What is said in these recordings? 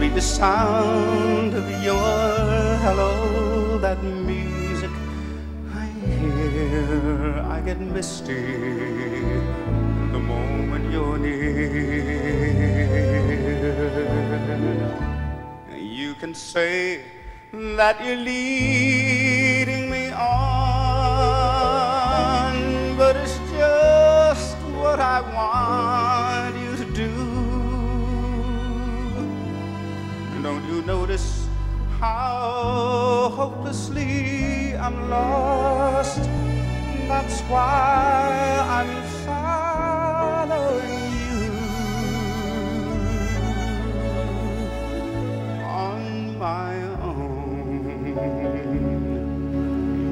Be the sound of your hello, that music I hear. I get misty the moment you're near. You can say that you're leading hopelessly I'm lost? That's why I'm following you on my own.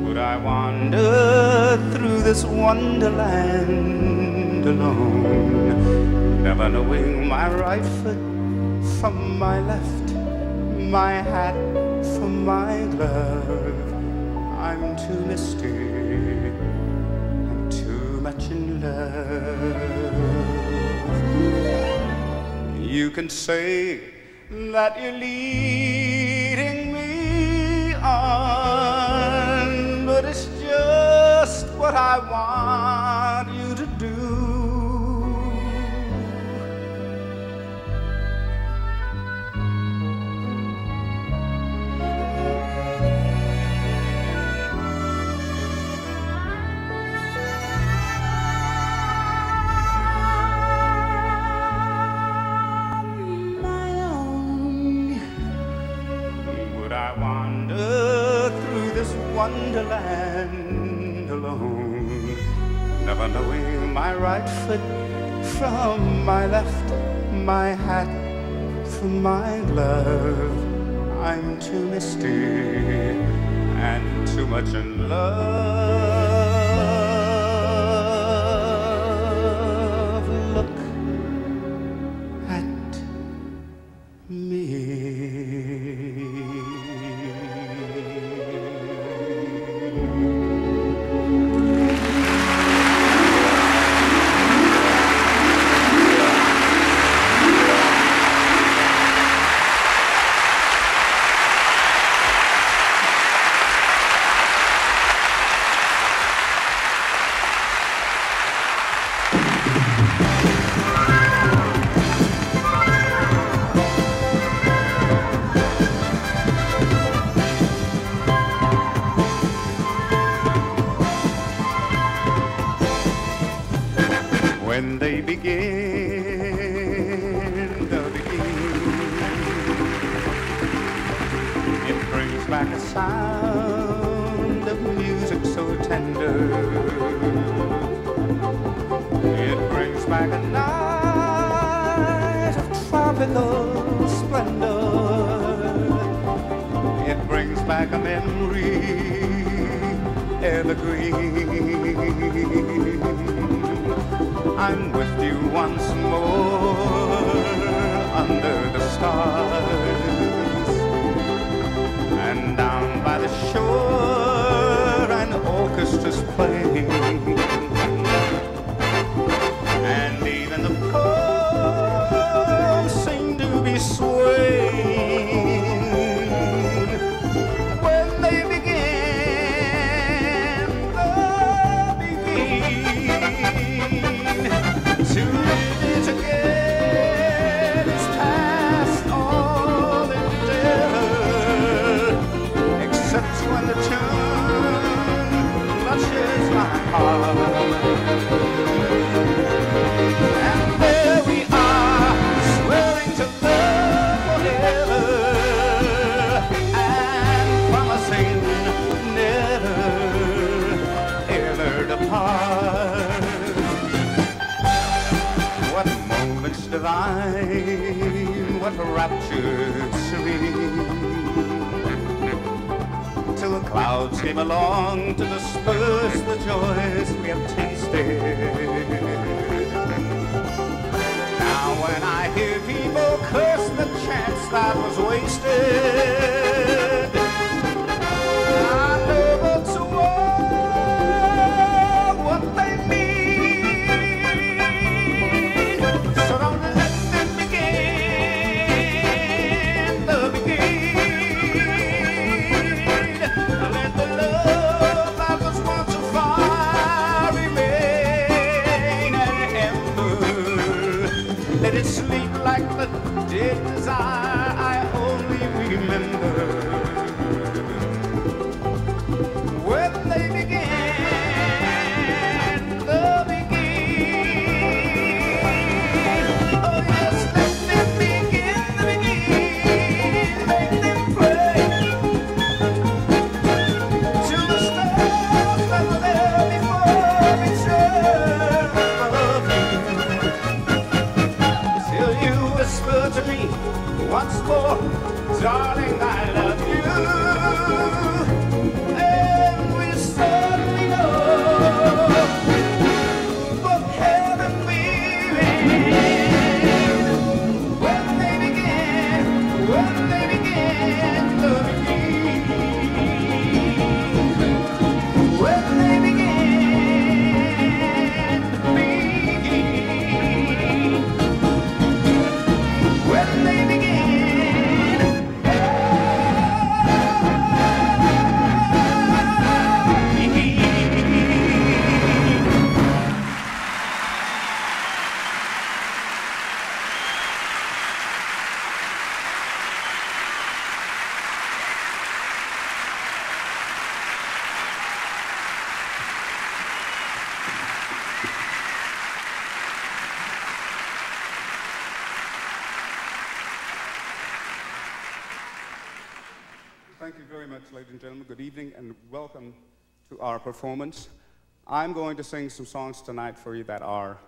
Would I wander through this wonderland alone, never knowing my right foot from my left, my hat my glove? I'm too misty I'm too much in love. You can say that you're leading me on, but it's just what I want my right foot from my left, my hat from my glove? I'm too misty and too much in love. What rapture serene. Till the clouds came along to disperse the joys we have tasted. Now when I hear people curse the chance that was wasted, dead desire Thank you very much, ladies and gentlemen. Good evening and welcome to our performance. I'm going to sing some songs tonight for you that are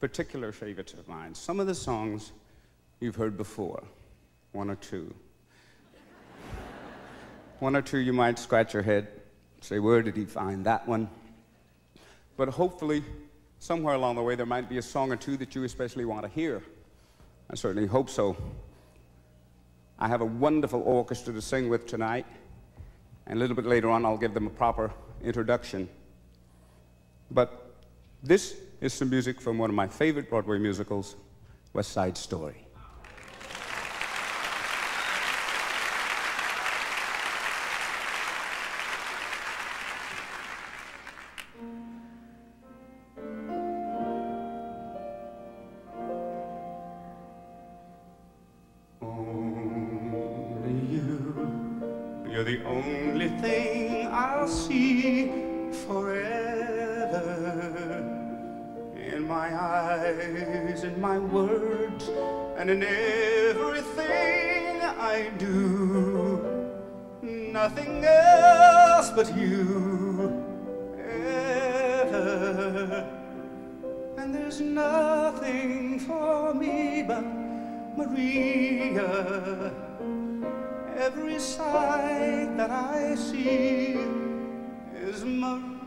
particular favorites of mine. Some of the songs you've heard before, one or two. one or two you might scratch your head, say, Where did he find that one? But hopefully, somewhere along the way, there might be a song or two that you especially want to hear. I certainly hope so. I have a wonderful orchestra to sing with tonight, and a little bit later on, I'll give them a proper introduction. But this is some music from one of my favorite Broadway musicals, West Side Story. That I see is Maria.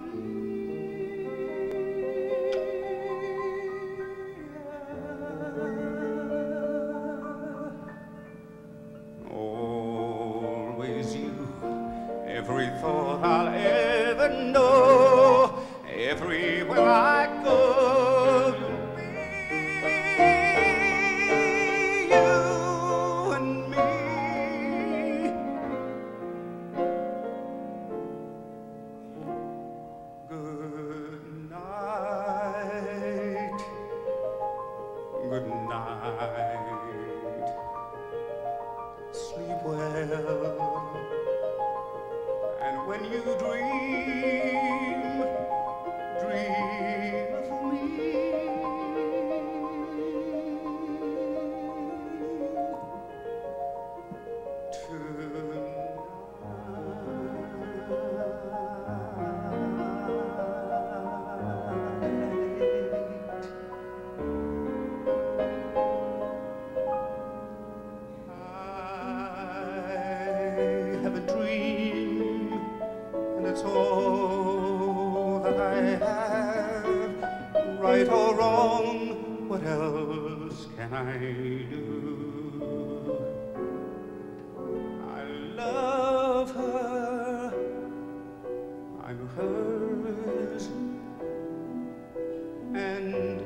and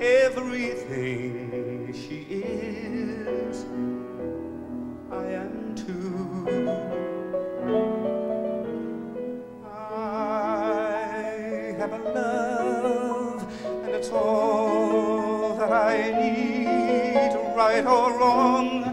everything she is, I am too. I have a love, and it's all that I need, right or wrong.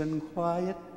and quiet.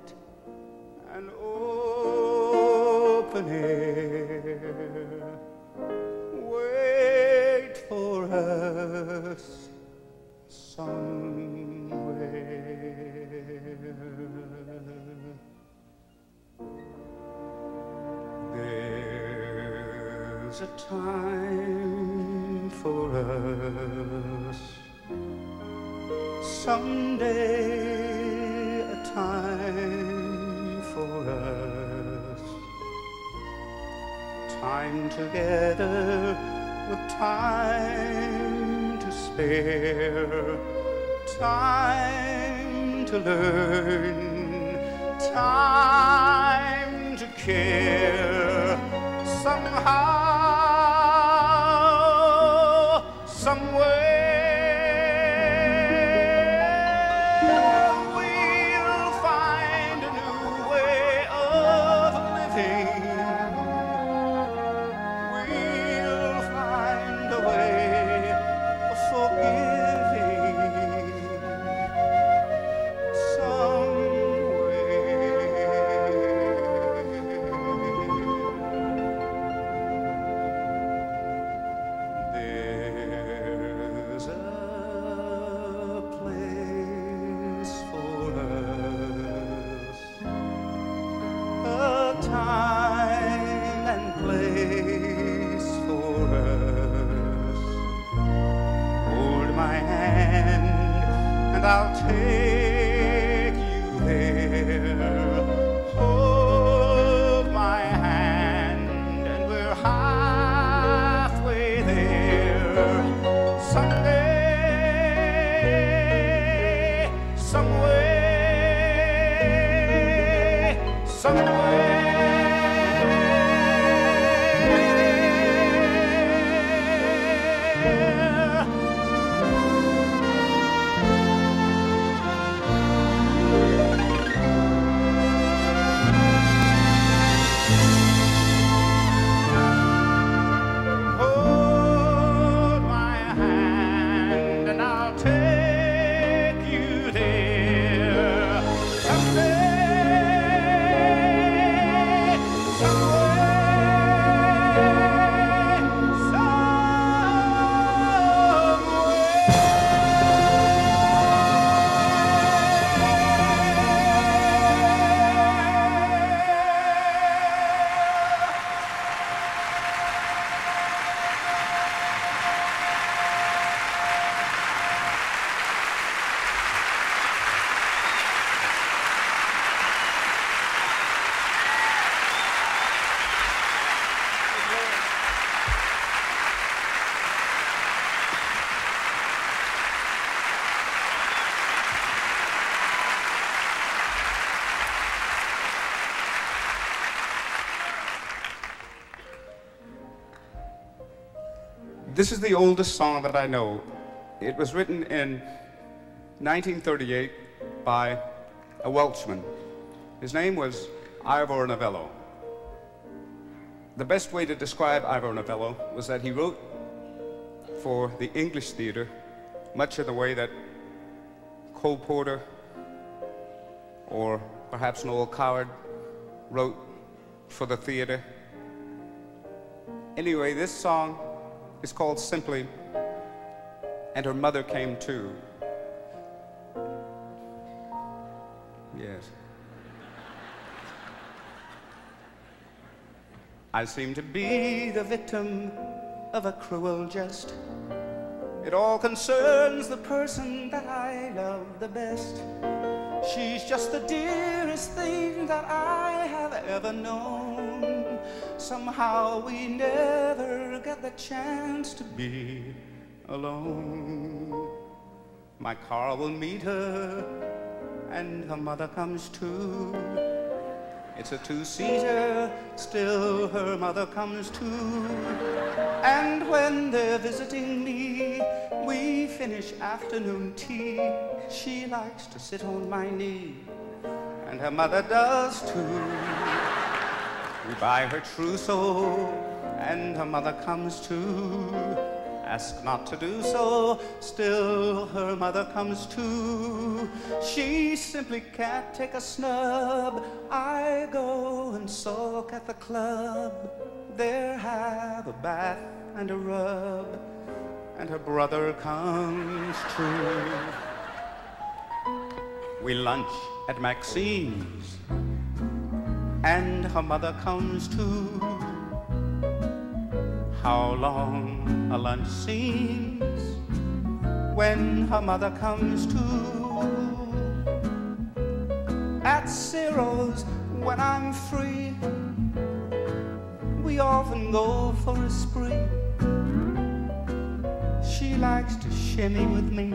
This is the oldest song that I know. It was written in 1938 by a Welshman. His name was Ivor Novello. The best way to describe Ivor Novello was that he wrote for the English theater much of the way that Cole Porter or perhaps Noel Coward wrote for the theater. Anyway, this song is called simply And Her Mother Came Too. Yes. I seem to be the victim of a cruel jest. It all concerns the person that I love the best. She's just the dearest thing that I have ever known. Somehow we never get the chance to be alone. My car will meet her, and her mother comes too. It's a two-seater, still her mother comes too. And when they're visiting me, we finish afternoon tea. She likes to sit on my knee, and her mother does too. We buy her trousseau, and her mother comes too. Ask not to do so, still her mother comes too. She simply can't take a snub. I go and sulk at the club. There have a bath and a rub, and her brother comes too. We lunch at Maxim's and her mother comes too. How long a lunch seems when her mother comes too. At Ciro's, when I'm free, we often go for a spree. She likes to shimmy with me,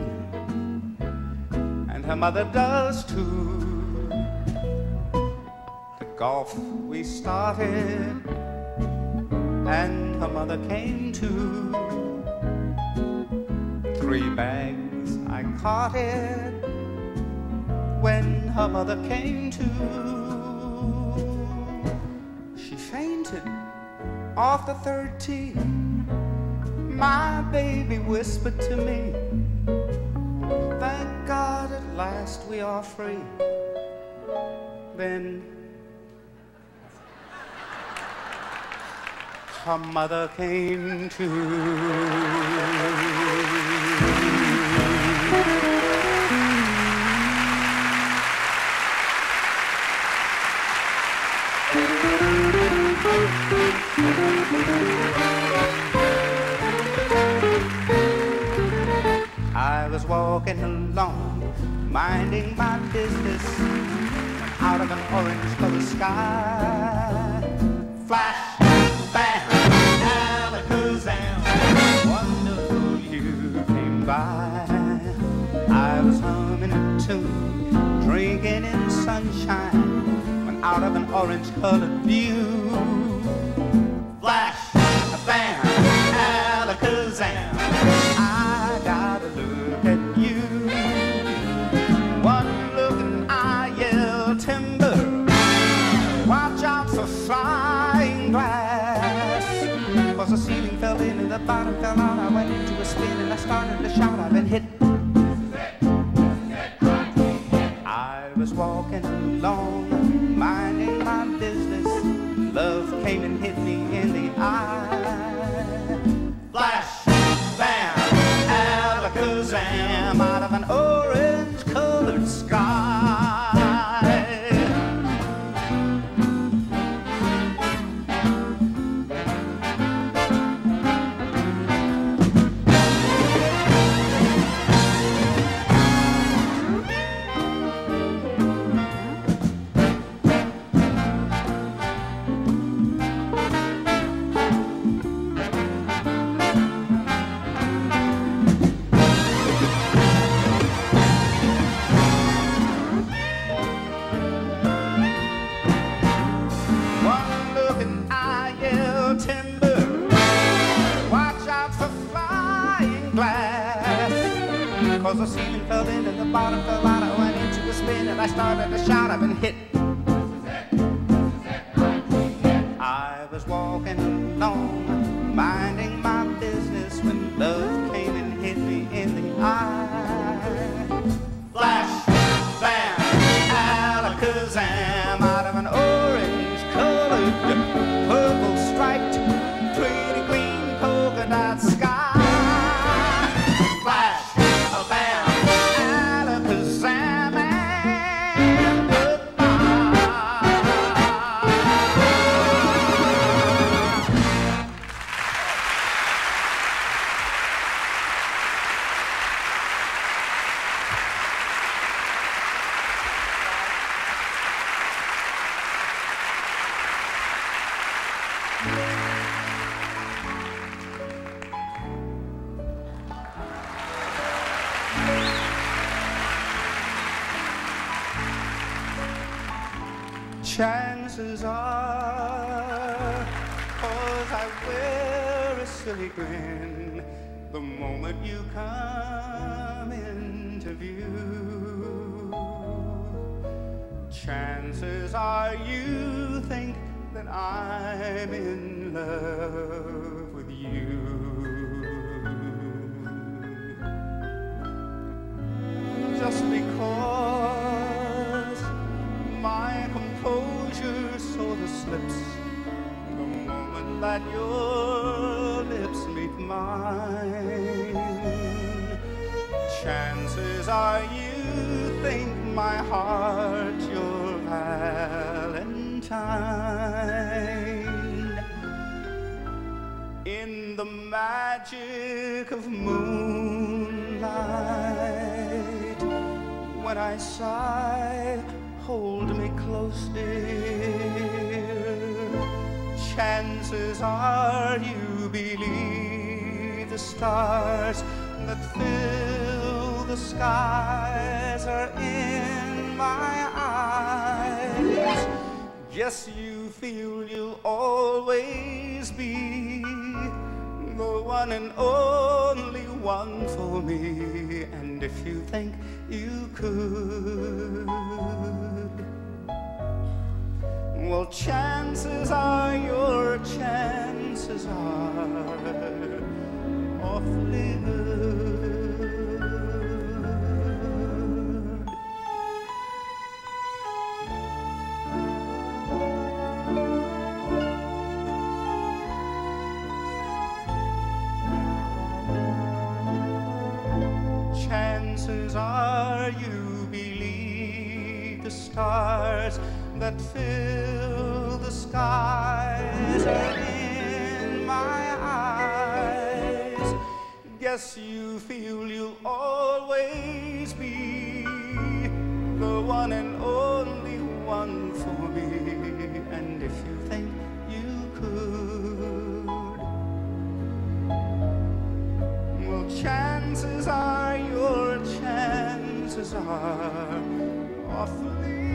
and her mother does too golf we started, and her mother came too. Three bags I caught it when her mother came too. She fainted off the third tee. My baby whispered to me, Thank God at last we are free. Then her mother came to. I was walking along, minding my business, out of an orange colored sky. Flash! I was humming a tune, drinking in sunshine, when out of an orange colored view, flash, a bam, alakazam. I got a look at you. One look and I yell timber. Watch out for flying glass. The ceiling fell in the bottom. Started to shout. Chances are, cause I wear a silly grin the moment you come into view. Chances are you think that I'm in love are you think my heart your Valentine. In the magic of moonlight, when I sigh, hold me close, dear. Chances are you believe the stars that fill the skies are in my eyes. Yes, you feel you'll always be the one and only one for me. And if you think you could, well, chances are your chances are awfully good. You believe the stars that fill the skies are in my eyes. Guess you feel you'll always be the one and only one for me. And if you think you could, well, chances are are awfully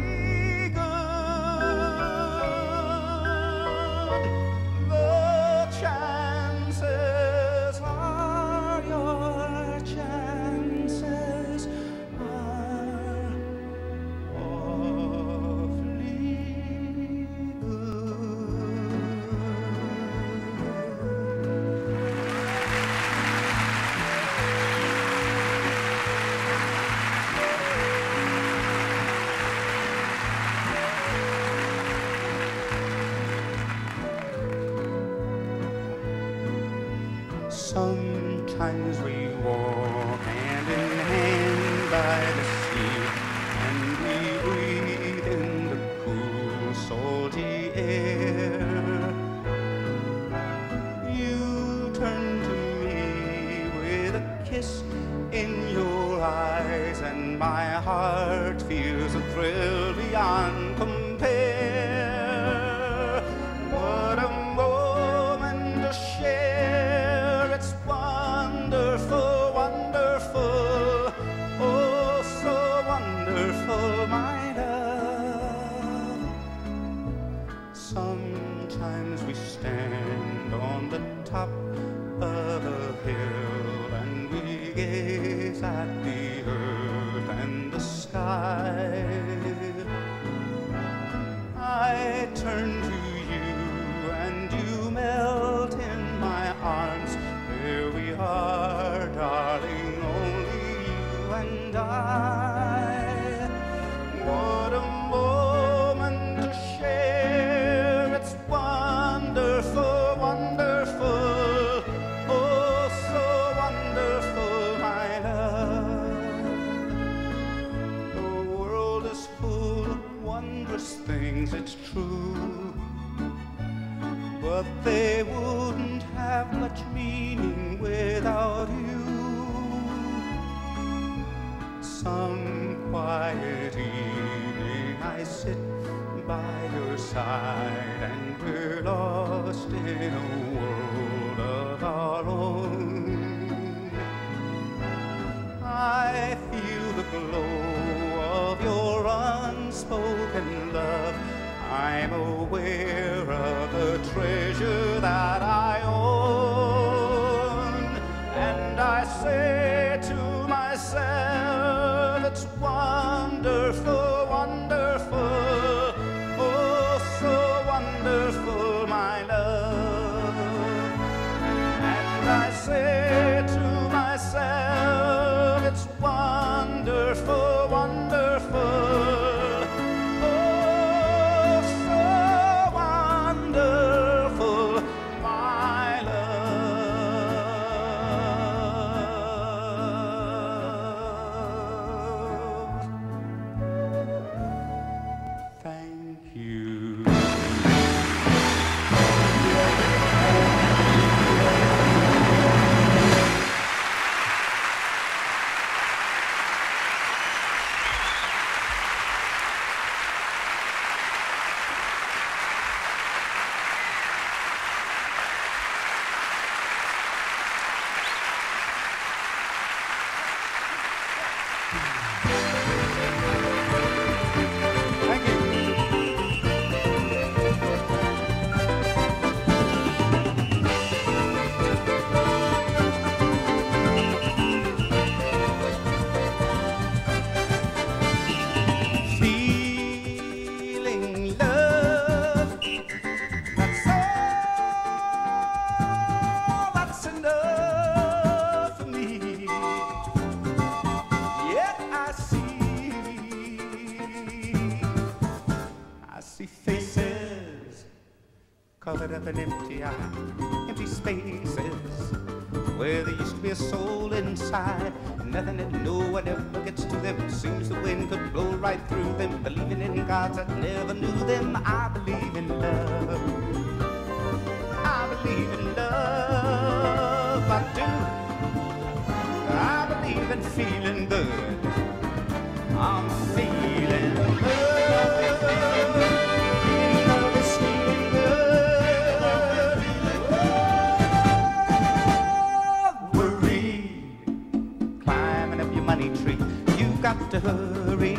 got to hurry.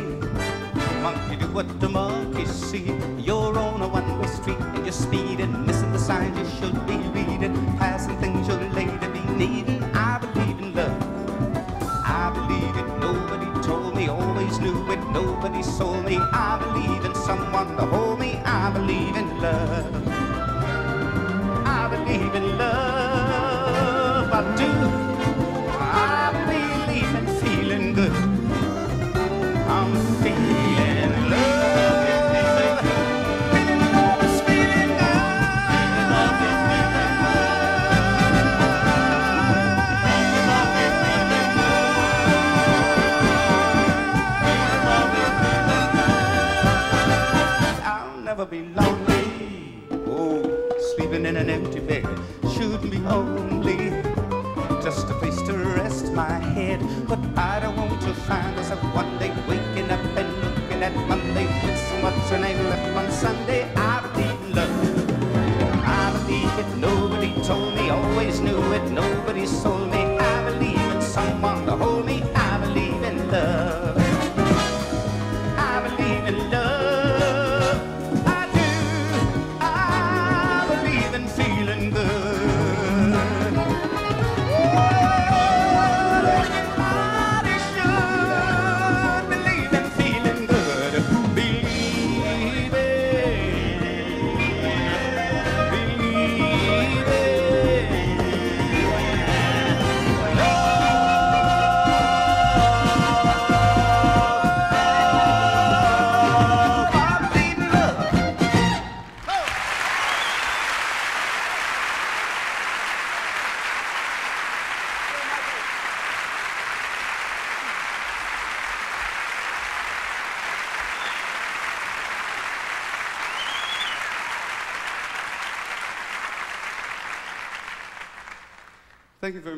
Monkey, do what the monkey see. You're on a one-way street and you're speeding, missing the signs you should be reading, passing things you'll later be needing. I believe in love. I believe it. Nobody told me, always knew it. Nobody sold me. I believe in someone to hold me. I believe in love. I believe in love. I do. find up one day waking up and looking at Monday. Wilson, what's your name? Left on Sunday. I believe in love. I believe it. Nobody told me. Always knew.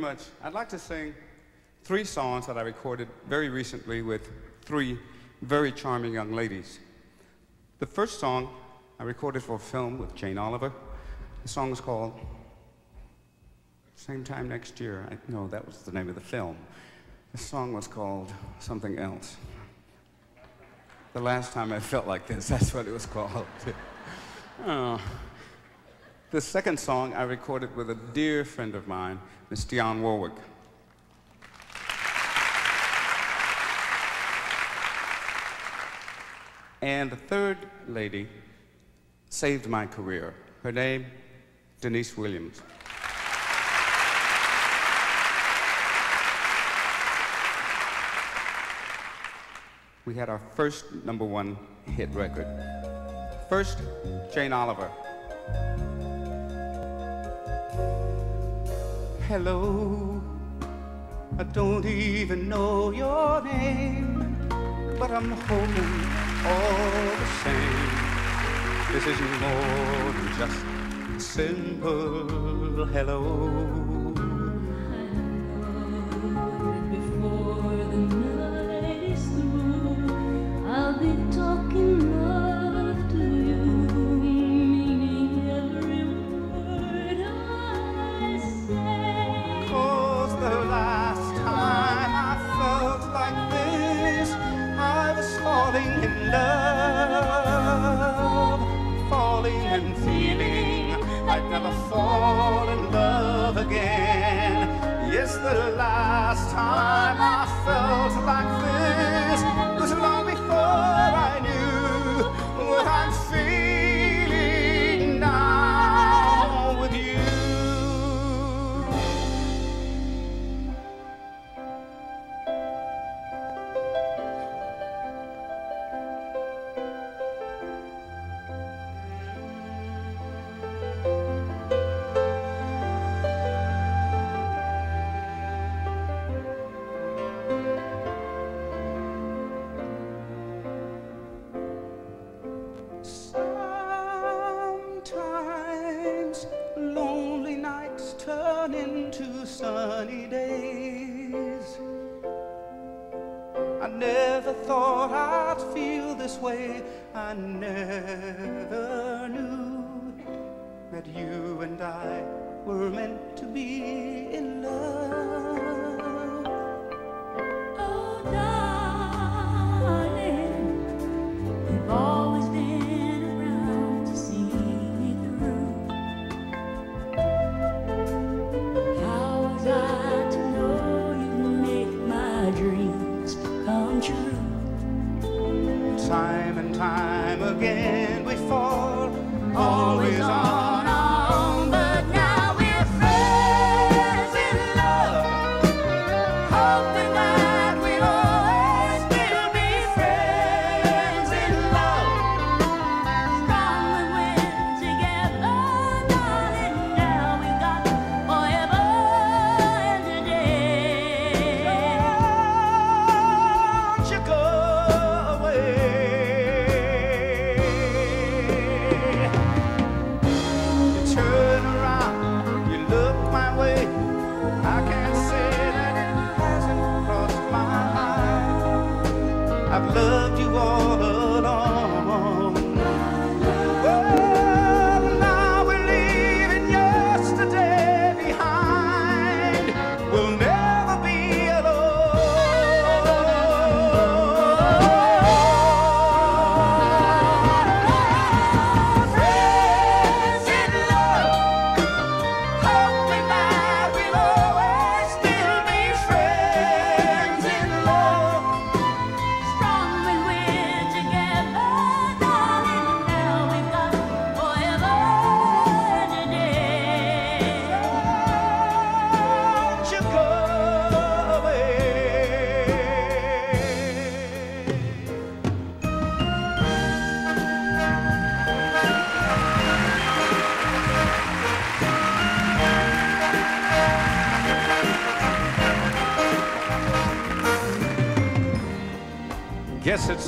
Much. I'd like to sing three songs that I recorded very recently with three very charming young ladies. The first song I recorded for a film with Jane Olivor. The song is called Same Time Next Year. I, no, that was the name of the film. The song was called something else. The last time I felt like this, that's what it was called. oh. The second song I recorded with a dear friend of mine, Miss Dionne Warwick. And the third lady saved my career. Her name, Deniece Williams. We had our first number one hit record. First, Jane Olivor. Hello, I don't even know your name, but I'm hoping all the same. This is more than just a simple hello. Guess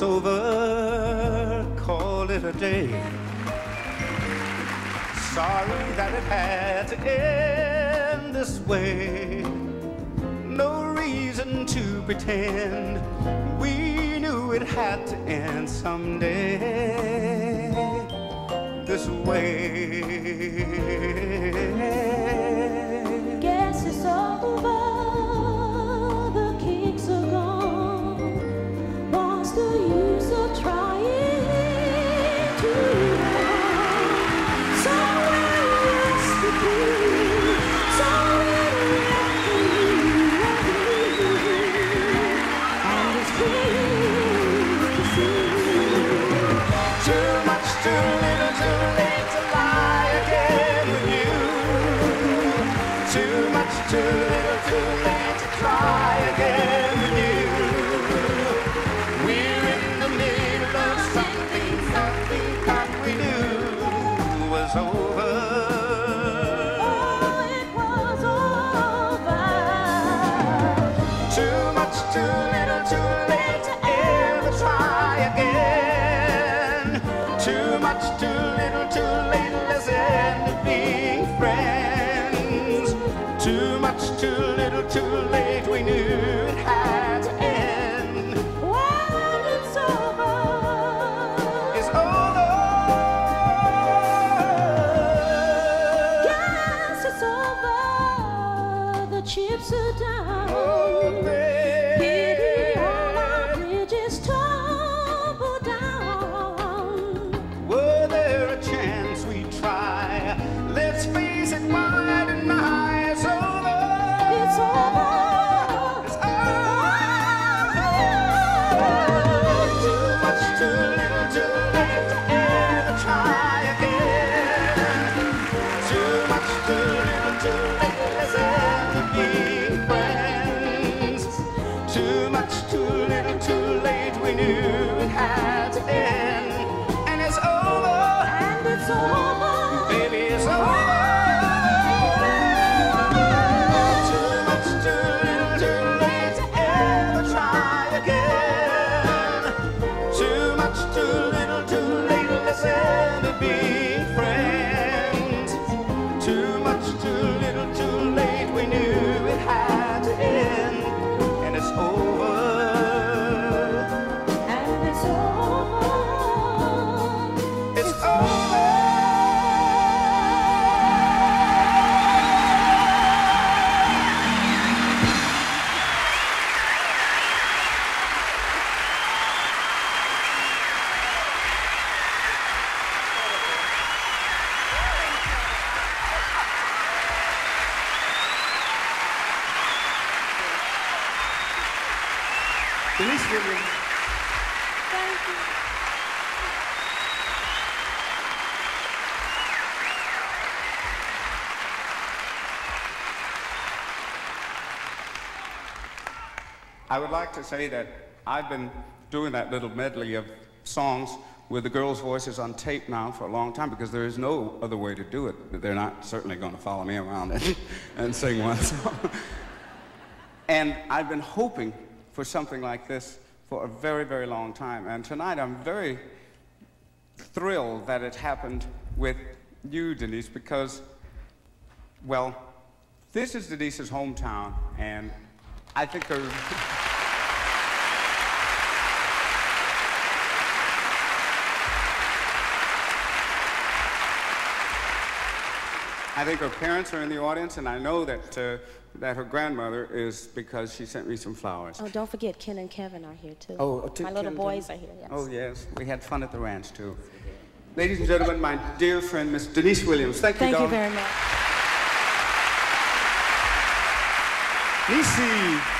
it's over, call it a day. Sorry that it had to end end this way. No reason to pretend. We knew it had to end someday. And would like to say that I've been doing that little medley of songs with the girls' voices on tape now for a long time because there is no other way to do it. They're not certainly going to follow me around and, and sing one song. And I've been hoping for something like this for a very, very long time. And tonight I'm very thrilled that it happened with you, Deniece, because, well, this is Deniece's hometown, and I think her. I think her parents are in the audience, and I know that, uh, that her grandmother is because she sent me some flowers. Oh, don't forget Ken and Kevin are here too. Oh, t- my little boys Ken. are here. Yes. Oh, yes. We had fun at the ranch, too. Ladies and gentlemen, my dear friend, Miss Deniece Williams. Thank you, Thank you very much. Nisi.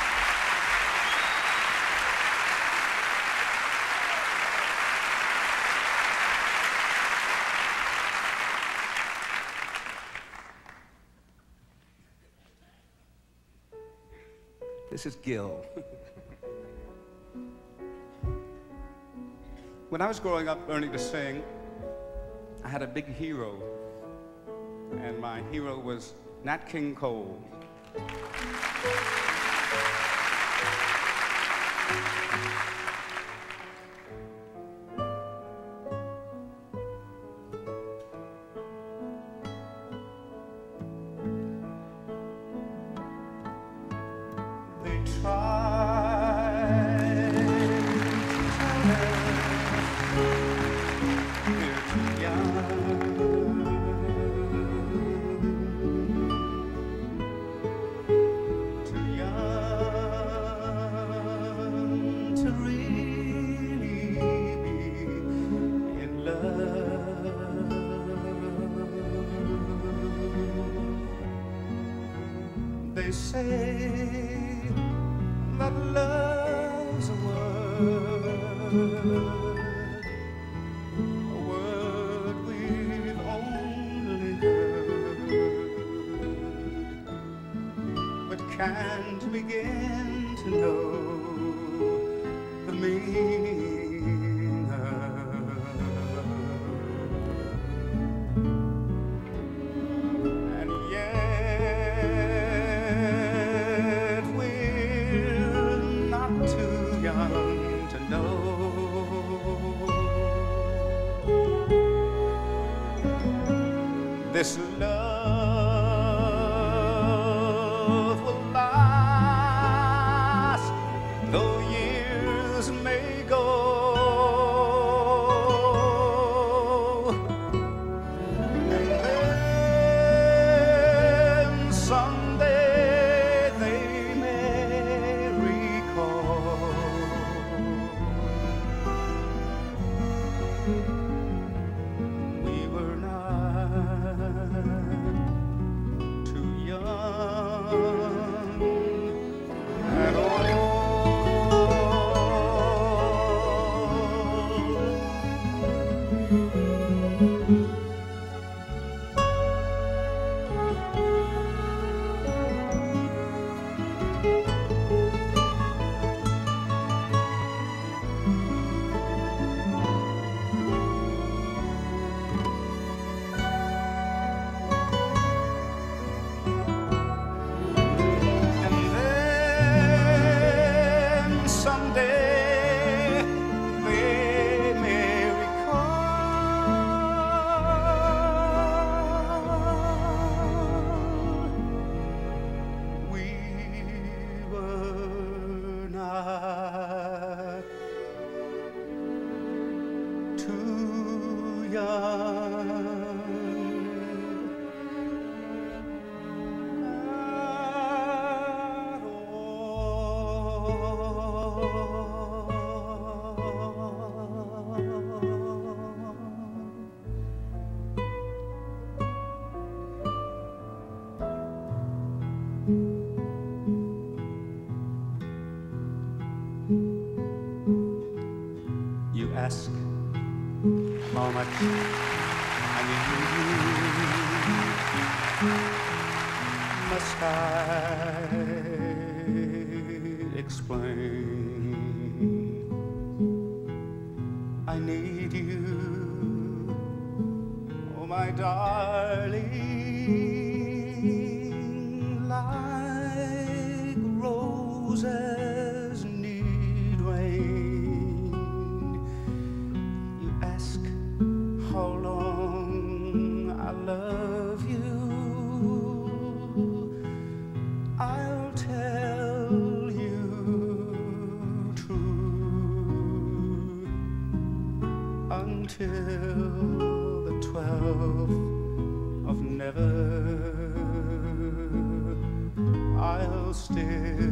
This is Gil. when I was growing up learning to sing, I had a big hero. And my hero was Nat King Cole. is a word. A word we've only heard, but can't begin to know. Mm-hmm. till the twelfth of never. I'll still.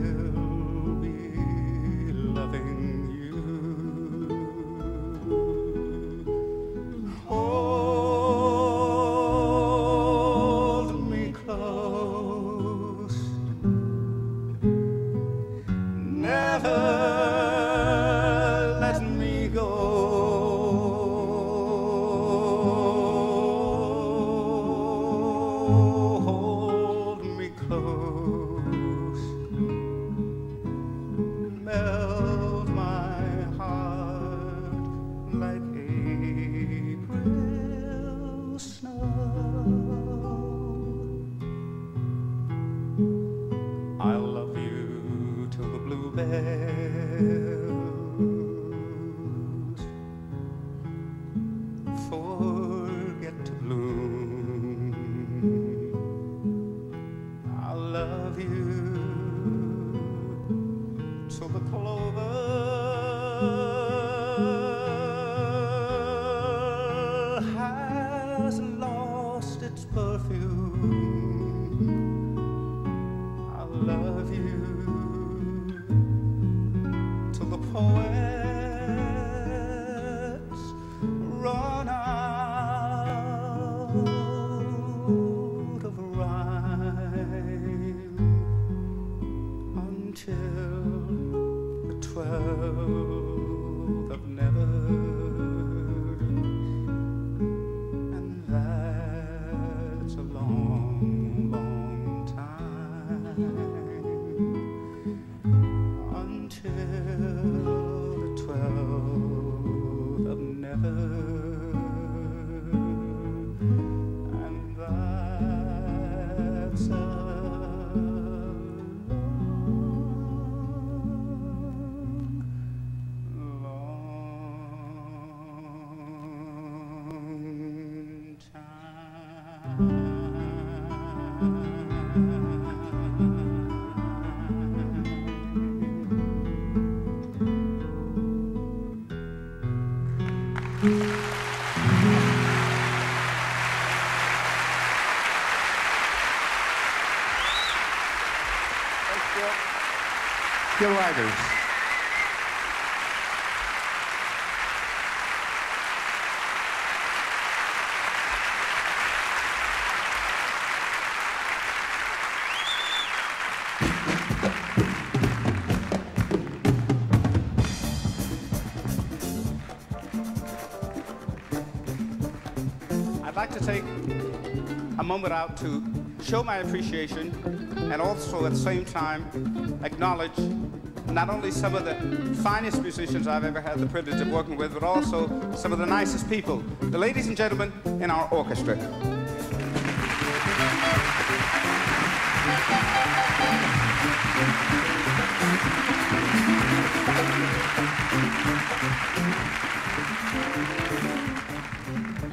I'd like to take a moment out to show my appreciation and also at the same time acknowledge not only some of the finest musicians I've ever had the privilege of working with, but also some of the nicest people, the ladies and gentlemen in our orchestra.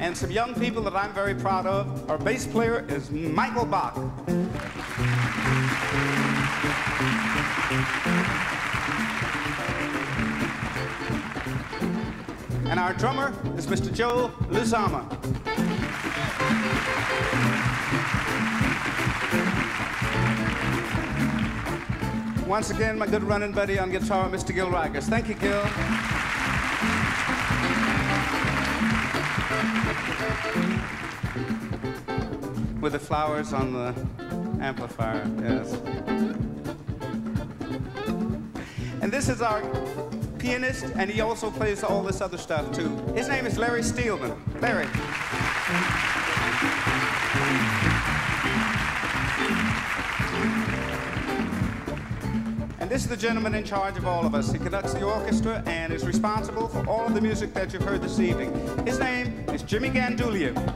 And some young people that I'm very proud of. Our bass player is Michael Bach. And our drummer is Mr. Joe Luzama. Once again, my good running buddy on guitar, Mr. Gil Rogers. Thank you, Gil. With the flowers on the amplifier, yes. And this is our pianist, and he also plays all this other stuff too. His name is Larry Steelman. Larry. And this is the gentleman in charge of all of us. He conducts the orchestra and is responsible for all of the music that you've heard this evening. His name Jimmy Gandulia.